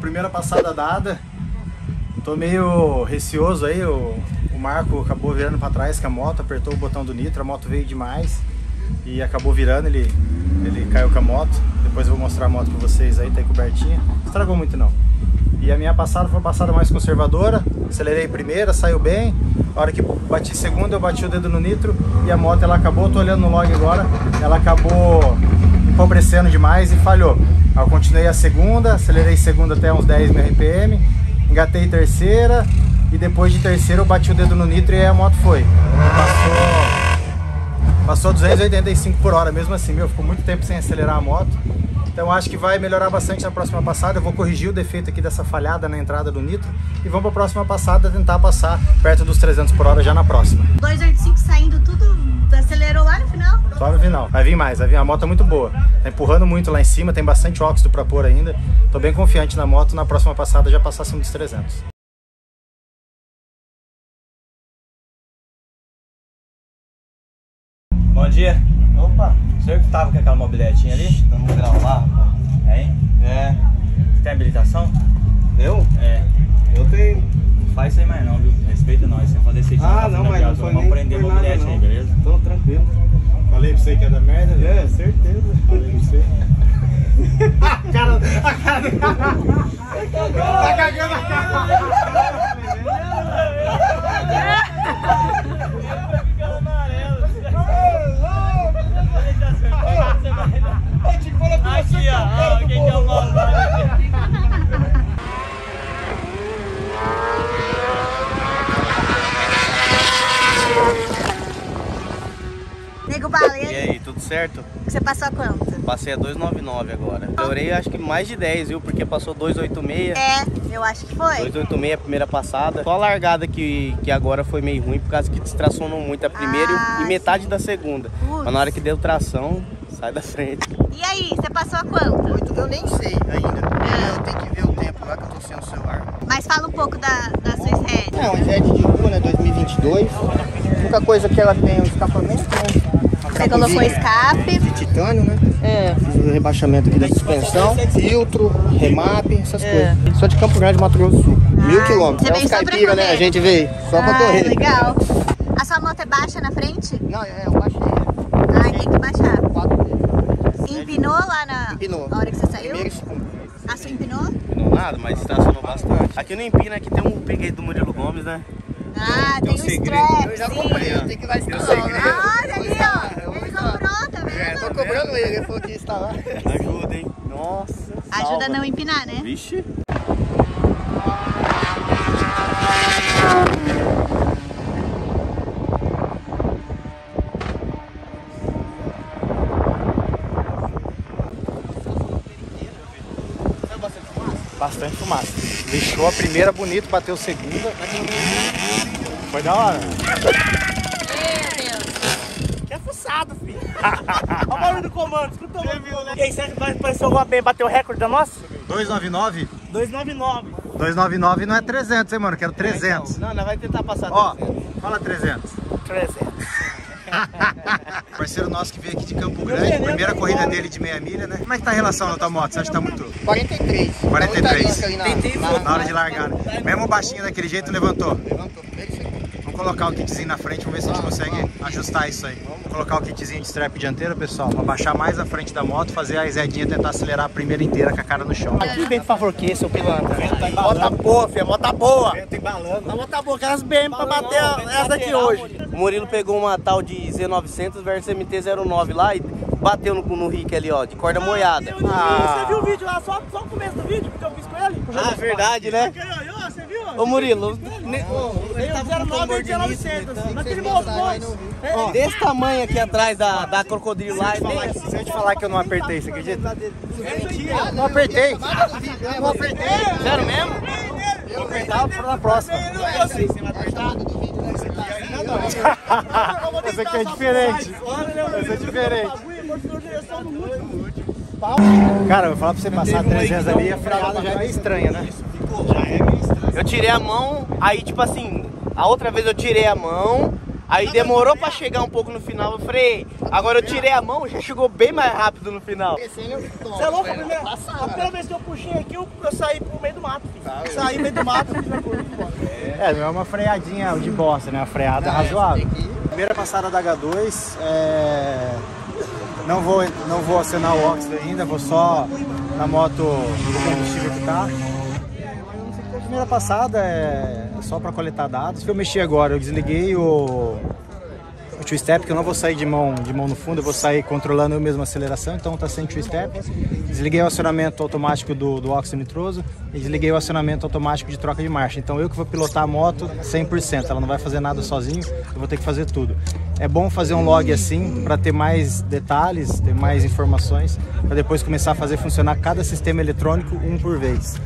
primeira passada dada. Tô meio receoso aí, o, o Marco acabou virando para trás com a moto, apertou o botão do nitro, a moto veio demais e acabou virando, ele, ele caiu com a moto. Depois eu vou mostrar a moto para vocês aí, tá aí cobertinha. Estragou muito não. E a minha passada foi uma passada mais conservadora, acelerei primeira, saiu bem. A hora que bati segunda, eu bati o dedo no nitro e a moto ela acabou, tô olhando no log agora, ela acabou empobrecendo demais e falhou. Eu continuei a segunda, acelerei segunda até uns 10 mil RPM, engatei terceira e depois de terceira eu bati o dedo no nitro e a moto foi. Passou, passou 285 por hora, mesmo assim, meu, ficou muito tempo sem acelerar a moto. Então acho que vai melhorar bastante na próxima passada. Eu vou corrigir o defeito aqui dessa falhada na entrada do nitro e vamos para a próxima passada tentar passar perto dos 300 por hora já na próxima. 285 saindo tudo, acelerou lá no final. Só no final. Vai vir mais, vai vir. A moto é muito boa. Tá empurrando muito lá em cima, tem bastante óxido para pôr ainda. Tô bem confiante na moto, na próxima passada já passar acima dos 300. Bom dia. Opa! O senhor que tava com aquela mobiletinha ali? Dando um grau lá, rapaz. É, hein? É. Você tem habilitação? Eu? É. Eu tenho. Não faz isso aí mais não, viu? Respeita nós. Sem fazer isso aí, Ah, não, mas não foi Vamos nem prender mobilete aí, beleza? Tô tranquilo. Falei pra você que é da merda, É, certeza. Falei pra você. a cara, a cara. tá cagando a cara. Aqui, ó. ó quem que é o malvado? Nego E aí, tudo certo? você passou a quanto? Passei a 299 agora. Melhorei acho que mais de 10, viu? Porque passou 286. É, eu acho que foi. 286 a primeira passada. Só a largada que, que agora foi meio ruim por causa que distracionou muito a primeira e- Ah, e metade da segunda. Mas na hora que deu tração, sai da frente. E aí, você passou a quanto? Oito, eu nem sei ainda. É. Eu tenho que ver o tempo lá que eu tô sem o celular. Mas fala um pouco da, da sua head. É, um Jet de rua, né? 2022. A única coisa que ela tem é o escapamento, né? Você colocou escape. de titânio, né? É. Fiz o rebaixamento aqui da suspensão, filtro, remap, essas É. coisas. Sou de Campo Grande, Mato Grosso do Sul. Mil Ah, quilômetros. você É uns pra caipira, né? A gente veio só pra ah, correr. legal. A sua moto é baixa na frente? Não, é, eu baixei. Ah, tem que baixar. Quatro vezes. Empinou lá na, Empinou. na hora que você saiu? Primeiro e segundo. A sua empinou? Não nada, mas distracionou bastante. Aqui no Empina aqui tem um peguei do Murilo Gomes, né? Ah, tem um segredo. strap. Eu já comprei, eu tenho que ir lá instalar. né? Ah, olha ali, ó. Ele comprou, tá É, vendo? tô cobrando ele, ele falou que ia instalar. Ajuda, hein? Nossa. Ajuda a não empinar, né? Vixe. Bastante fumaça. Deixou a primeira bonito, bateu a segunda. Foi da hora. Que é fuçado, filho. Olha o barulho do comando, escutou? E aí, será que vai aparecer alguma bem bater o recorde da nossa? 299? 299. 299 não é 300, hein, mano? Quero 300. Não, nós vai tentar passar Ó, 300. fala 300. 300. Parceiro nosso que veio aqui de Campo Grande, primeira corrida dele de meia milha, né? Como é que tá a relação na tua moto? Você acha que tá muito 43. 43. Ali na, Tentei na, na hora de largar? né? Mesmo baixinho daquele jeito levantou. Levantou primeiro e segundo. Vamos colocar o kitzinho na frente, vamos ver se a gente consegue ajustar isso aí. Vamos colocar o kitzinho de strap dianteiro, pessoal, pra baixar mais a frente da moto, fazer a zedinha tentar acelerar a primeira inteira com a cara no chão. Aqui vem por favor que seu pilantra. Mota boa, filha, mota boa. Vento embalando. A mota boa, quero as BM pra bater essa daqui hoje. O Murilo pegou uma tal de Z900 versus MT-09 lá e bateu no, no Rick ali, ó, de corda moiada. Você viu o vídeo lá, só, só o começo do vídeo que eu fiz com ele? Ah, verdade, né? Viu? Ô Murilo, ne- Ele tava com 09 900, naquele moto, ó, desse tamanho aqui atrás da, da Crocodilo lá, nem- Se eu te falar que eu não apertei, você acredita? Não apertei. Não apertei. Sério mesmo? Vou apertar na próxima. Esse aqui é diferente. Esse é diferente. Cara, eu vou falar pra você passar 300 ali, a freada já é meio estranha, né? Eu tirei a mão, aí tipo assim, a outra vez eu tirei a mão, aí demorou pra chegar um pouco no final, eu freiei. Agora eu tirei a mão, já chegou bem mais rápido no final. Você é louco? A primeira, a primeira vez que eu puxei aqui, eu, eu saí pro meio do mato. Filho. Saí no meio do mato, fiz a embora. É, não é uma freadinha de bosta, né? Uma freada razoável. Primeira passada da H2, é... não, vou, não vou acionar o Oxley ainda, vou só na moto do combustível que tá. A primeira passada é só para coletar dados. Que eu mexi agora, eu desliguei o, o two step, que eu não vou sair de mão, de mão no fundo, eu vou sair controlando eu mesmo a aceleração, então tá sem two step. Desliguei o acionamento automático do, do óxido nitroso e desliguei o acionamento automático de troca de marcha. Então eu que vou pilotar a moto 100%, ela não vai fazer nada sozinho, eu vou ter que fazer tudo. É bom fazer um log assim para ter mais detalhes, ter mais informações, para depois começar a fazer funcionar cada sistema eletrônico um por vez.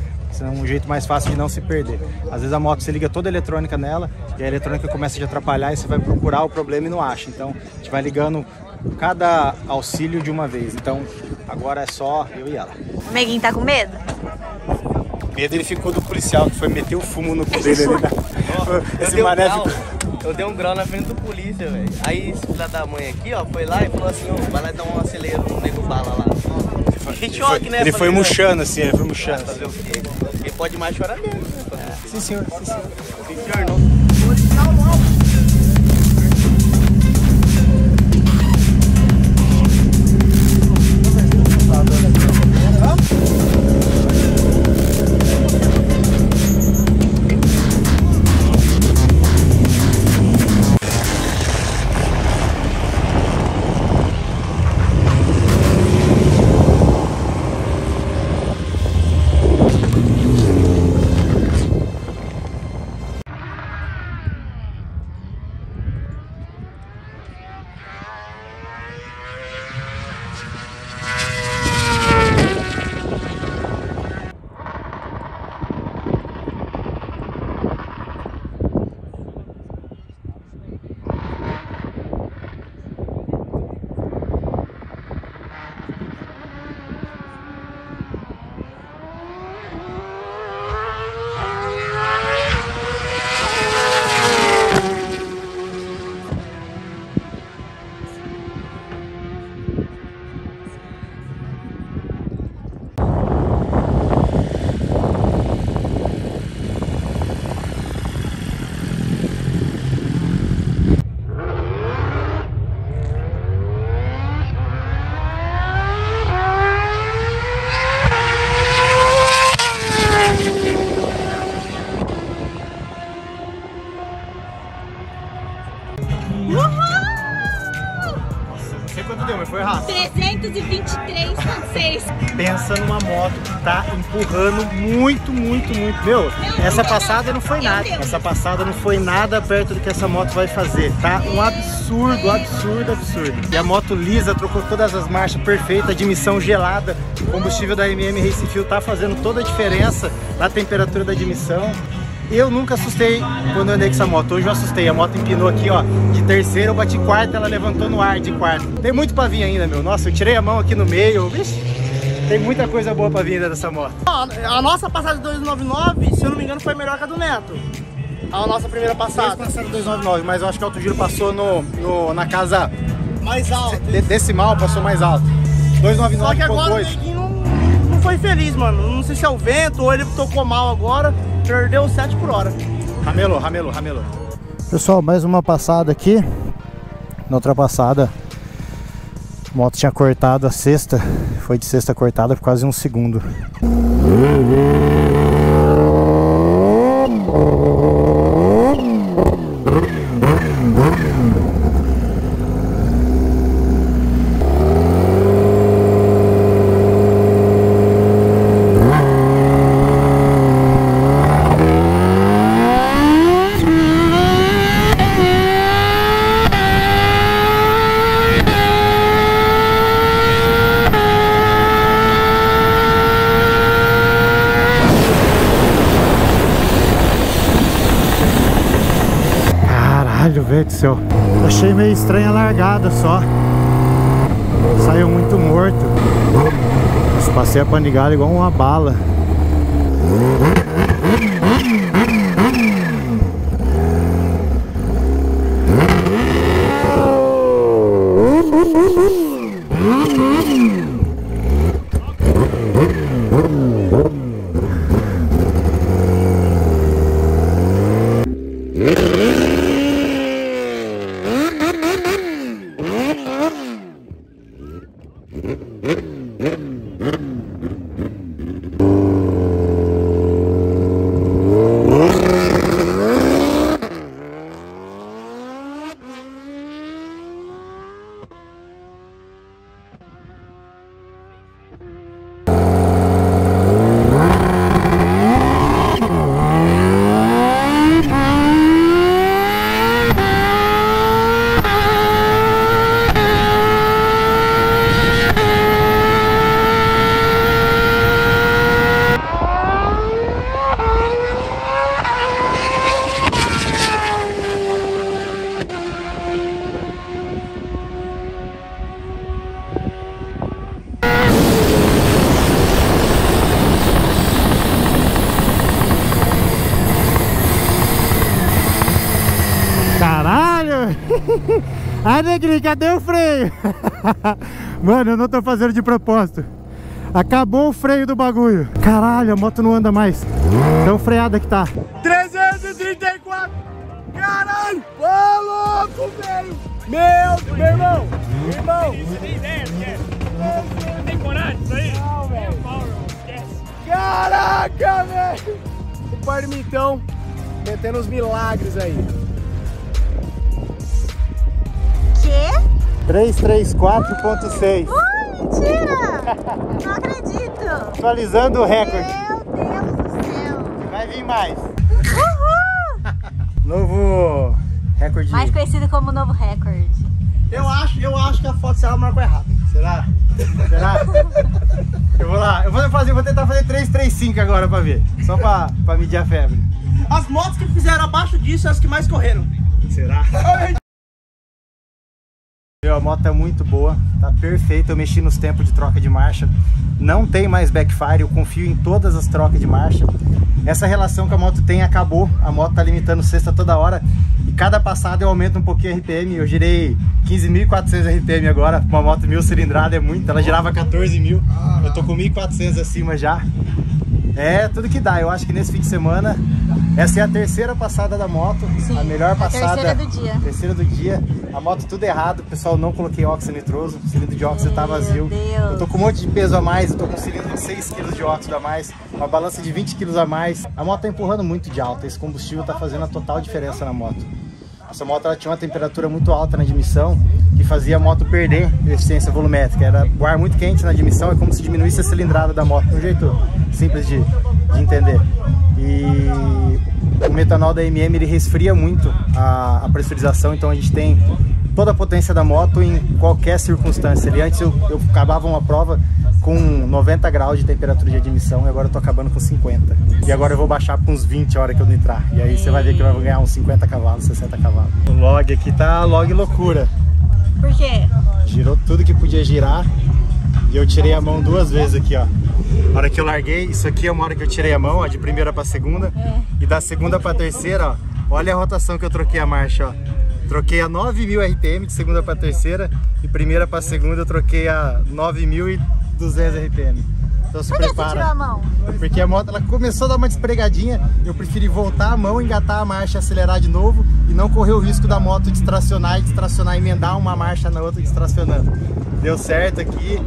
É um jeito mais fácil de não se perder. Às vezes a moto você liga toda a eletrônica nela e a eletrônica começa a te atrapalhar e você vai procurar o problema e não acha. Então a gente vai ligando cada auxílio de uma vez. Então agora é só eu e ela. O Meguinho tá com medo? Medo ele ficou do policial que foi meter o fumo no cu dele ali. Eu Esse dei um mané grau, ficou. eu dei um grau na frente do polícia, velho. Aí esse filho da mãe aqui, ó, foi lá e falou assim, ó, vai lá dar um acelero no nego bala lá. Fiquei em choque, né? Ele foi "Não, murchando assim, ele foi murchando. Ele pode mais chorar mesmo. né? Sim senhor, sim senhor. Sim, senhor, não. Meu, essa passada não foi nada. Essa passada não foi nada perto do que essa moto vai fazer. Tá um absurdo, absurdo, absurdo. E a moto lisa, trocou todas as marchas perfeitas, admissão gelada. O combustível da MM Race Fuel tá fazendo toda a diferença na temperatura da admissão. Eu nunca assustei quando andei com essa moto. Hoje eu assustei. A moto empinou aqui, ó. De terceira eu bati quarta, ela levantou no ar de quarta. Tem muito pra vir ainda, meu. Nossa, eu tirei a mão aqui no meio. Vixe, tem muita coisa boa pra vir ainda dessa moto. A nossa passada de 299, se eu não me engano, foi melhor que a do Neto. A nossa primeira passada. passaram 299, mas eu acho que o Alto Giro passou no, no- na casa Mais alta. de- decimal, passou mais alto. Só 299 que agora o 2. neguinho não, não foi feliz, mano. Não sei se é o vento ou ele tocou mal agora. Perdeu 7 por hora. Ramelou, ramelou, ramelou. Pessoal, mais uma passada aqui. Na outra passada, a moto tinha cortado a sexta. Foi de sexta cortada por quase um segundo. Caralho, velho do céu. Achei meio estranha a largada só. Saiu muito morto. Mas passei a panigada igual uma bala. Ai, Negrinho, cadê o freio? Mano, eu não tô fazendo de propósito. Acabou o freio do bagulho. Caralho, a moto não anda mais. Tão freada que tá. 334! Caralho! Ô, louco, velho! Meu, meu irmão! Meu irmão! Você tem ideia é? Tem coragem disso aí? Não, velho. Caraca, velho! O Parmitão metendo os milagres aí. Quê? 334.6. Ai, mentira! Não acredito! Atualizando o recorde. Meu Deus do céu! Vai vir mais. Uhul! Novo recorde. Mais conhecido como novo recorde. Eu acho, eu acho que a foto ela marcou errado. Será? Será? eu vou lá. Eu vou fazer, vou tentar fazer 335 agora pra ver. Só pra, pra medir a febre. As motos que fizeram abaixo disso são as que mais correram. Será? Meu, a moto é muito boa, tá perfeita. Eu mexi nos tempos de troca de marcha. Não tem mais backfire, eu confio em todas as trocas de marcha. Essa relação que a moto tem acabou. A moto tá limitando sexta toda hora. E cada passada eu aumento um pouquinho a RPM. Eu girei 15.400 RPM agora. Uma moto mil cilindrada é muito. Ela girava 14 mil. Eu tô com 1.400 acima já. É tudo que dá. Eu acho que nesse fim de semana, essa é a terceira passada da moto. Sim, a melhor a passada. terceira do dia. Terceira do dia. A moto tudo errado. Pessoal, não coloquei óxido nitroso. O cilindro de óxido tá Meu vazio. Deus. Eu tô com um monte de peso a mais. Eu tô com um cilindro de 6 kg de óxido a mais. Uma balança de 20 kg a mais. A moto tá empurrando muito de alta. Esse combustível tá fazendo a total diferença na moto. Essa moto ela tinha uma temperatura muito alta na admissão que fazia a moto perder eficiência volumétrica. Era o ar muito quente na admissão, é como se diminuísse a cilindrada da moto, de um jeito simples de, de entender. E o metanol da MM ele resfria muito a, a pressurização, então a gente tem toda a potência da moto em qualquer circunstância. Ali antes eu, eu acabava uma prova com 90 graus de temperatura de admissão e agora eu tô acabando com 50. E agora eu vou baixar para uns 20 a hora que eu entrar. E aí você vai ver que eu vou ganhar uns 50 cavalos, 60 cavalos. O log aqui tá log loucura. Por quê? Girou tudo que podia girar e eu tirei a mão duas vezes aqui, ó. A hora que eu larguei, isso aqui é uma hora que eu tirei a mão, ó, de primeira para segunda. E da segunda para terceira, ó, olha a rotação que eu troquei a marcha, ó. Troquei a 9.000 RPM de segunda para terceira e primeira para segunda eu troquei a 9.200 RPM. Então se Por que você prepara. tirou a mão? Porque a moto ela começou a dar uma despregadinha, eu preferi voltar a mão, engatar a marcha, acelerar de novo e não correr o risco da moto distracionar e distracionar, emendar uma marcha na outra distracionando. Deu certo aqui,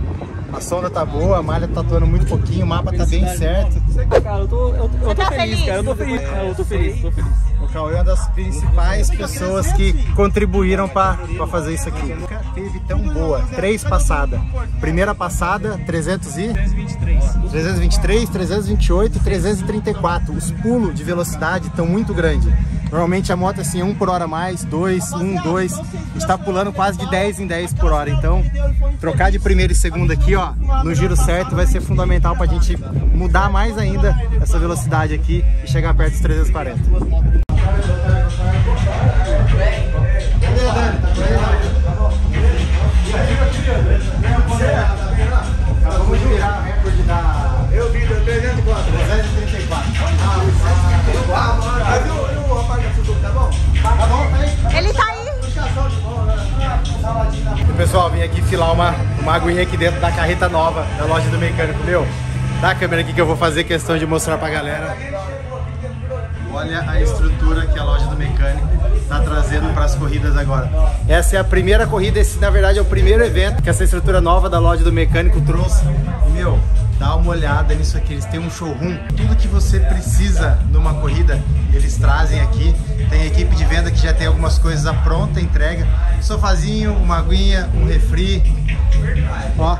a sonda tá boa, a malha tá atuando muito pouquinho, o mapa tá bem certo. Cara, eu tô, eu, eu tô tá feliz, feliz? cara. Eu tô feliz. É, eu tô feliz, tô feliz. O Cauê é uma das principais pessoas que contribuíram para fazer isso aqui. Nunca teve tão boa. Três passadas. Primeira passada, 300 e... 323, 328 e 334. Os pulos de velocidade estão muito grandes. Normalmente a moto é assim, 1 por hora a mais, 2, 1, 2. Está pulando quase de 10 em 10 por hora. Então, trocar de primeira e segunda aqui, ó, no giro certo vai ser fundamental para a gente mudar mais ainda essa velocidade aqui e chegar perto dos 340. Acabamos de Pessoal, vim aqui filar uma, uma aguinha aqui dentro da carreta nova da loja do mecânico. Meu, dá a câmera aqui que eu vou fazer questão de mostrar pra galera. Olha a estrutura que a loja do mecânico está trazendo para as corridas agora. Essa é a primeira corrida, esse na verdade é o primeiro evento que essa estrutura nova da loja do mecânico trouxe. Meu, dá uma olhada nisso aqui, eles têm um showroom. Tudo que você precisa numa corrida, eles trazem aqui. Tem equipe de venda que já tem algumas coisas à pronta entrega. Sofazinho, uma aguinha, um refri. Ó,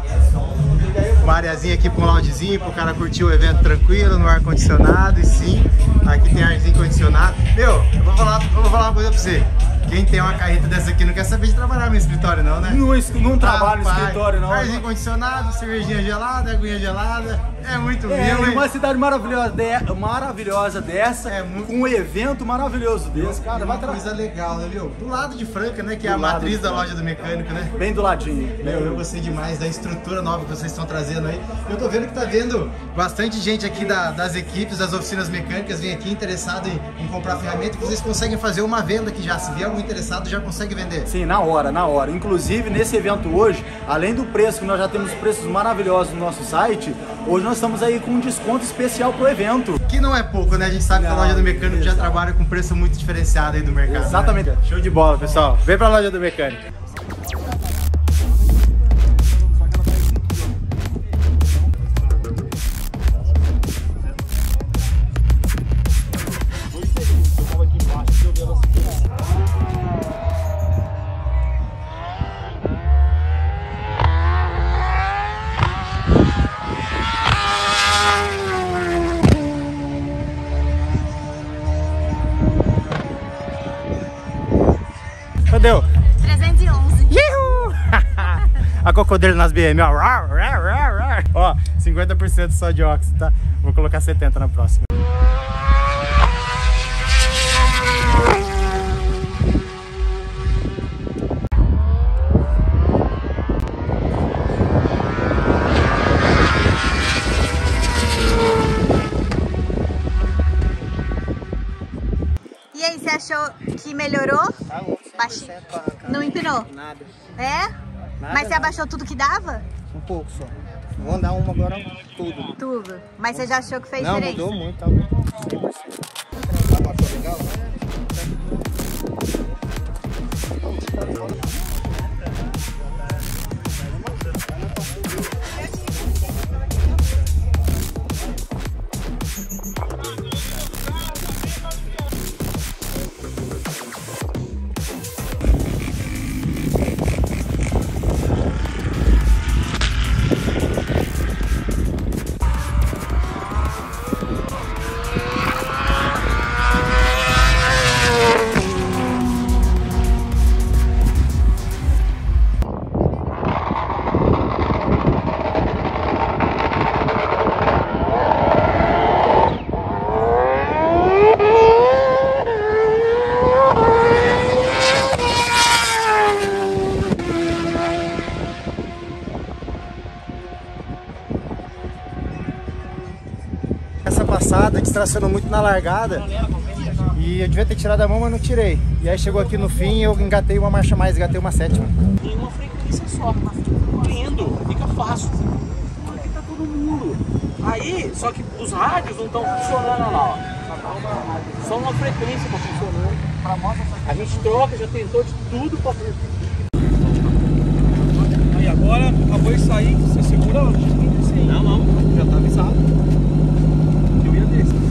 uma areazinha aqui com um loungezinho pro cara curtir o evento tranquilo, no ar-condicionado. E sim, aqui tem arzinho condicionado. Meu, eu vou falar, eu vou falar uma coisa pra você. Quem tem uma carreta dessa aqui não quer saber de trabalhar no escritório, não, né? Não, não trabalho no escritório, não. Arzinho condicionado, cervejinha gelada, aguinha gelada. É muito É, e hein? uma cidade maravilhosa, de- maravilhosa dessa, É muito- com um evento maravilhoso desse, cara, É uma tra... coisa legal, né, viu? Do lado de Franca, né? Que é Do a lado matriz da loja do mecânico, né? bem do ladinho. Meu, eu gostei demais da estrutura nova que vocês estão trazendo aí. Eu tô vendo que tá vendo bastante gente aqui da- das equipes, das oficinas mecânicas, vem aqui interessado em, em comprar ferramenta, que vocês conseguem fazer uma venda aqui já. Se vier interessado, já consegue vender. Sim, na hora, na hora. Inclusive, nesse evento hoje, além do preço, que nós já temos preços maravilhosos no nosso site, hoje nós estamos aí com um desconto especial pro evento. Que não é pouco, né? A gente sabe que a Não, loja do mecânico já trabalha com preço muito diferenciado aí do mercado. né? Exatamente. Show de bola, pessoal. Vem pra loja do mecânico. A cocodelo nas BM, ó. Ó, 50% só de óxido, tá? Vou colocar 70 na próxima. E aí, você achou que melhorou? Tá louco, Baixi- 100% pra cá. Não empinou? Nada. É? Mas você abaixou tudo que dava? Um pouco só. Vou andar uma agora tudo. Tudo. Mas você já achou que fez Não, diferença? mudou muito, tá. 100%. Tá coisa legal? Distracionou muito na largada e eu devia ter tirado a mão, mas não tirei. E aí chegou aqui no fim eu engatei uma marcha mais, engatei uma sétima. Em uma frequência só, mas lindo, fica fácil. Aqui tá todo mundo. Aí, só que os rádios não estão funcionando olha lá, ó. Só uma frequência tá funcionando. A gente troca, já tentou de tudo pra Aí agora acabou de sair, você segura onde? Não, não, já tá avisado. Eu ia descer.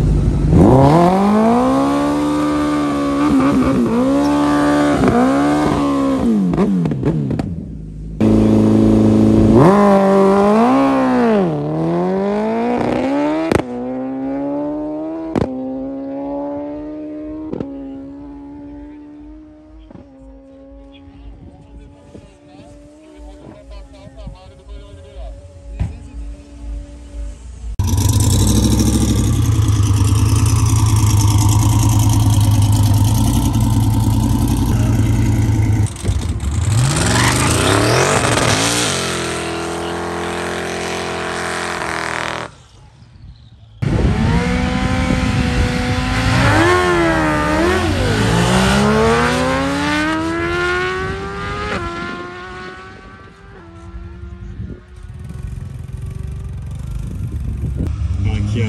Aqui, ó.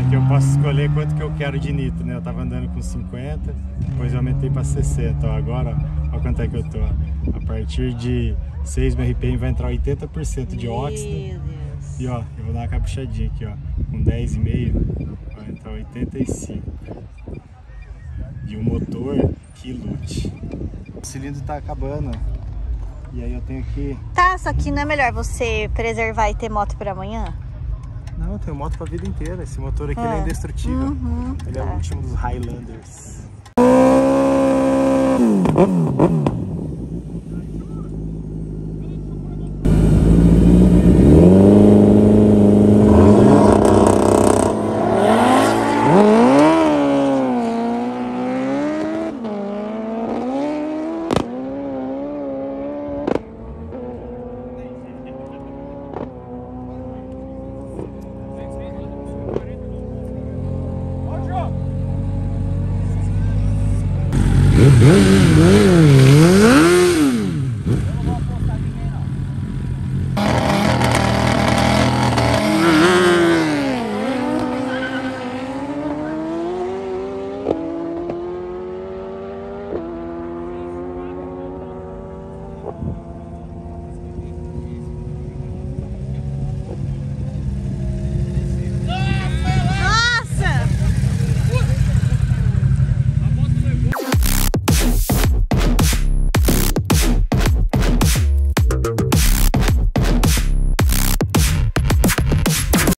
Aqui eu posso escolher quanto que eu quero de nitro, né? Eu tava andando com 50, depois eu aumentei para 60. Ó, agora, ó quanto é que eu tô. A partir de 6 RPM vai entrar 80% de óxido. Meu Deus. E ó, eu vou dar uma caprichadinha aqui, ó. Com 10,5 vai entrar 85. De um motor que lute. O cilindro tá acabando. E aí eu tenho que. Tá, só que não é melhor você preservar e ter moto pra amanhã? Não, eu tenho moto pra vida inteira. Esse motor aqui ele é É. indestrutível. Uhum, Ele é tá. o último dos Highlanders.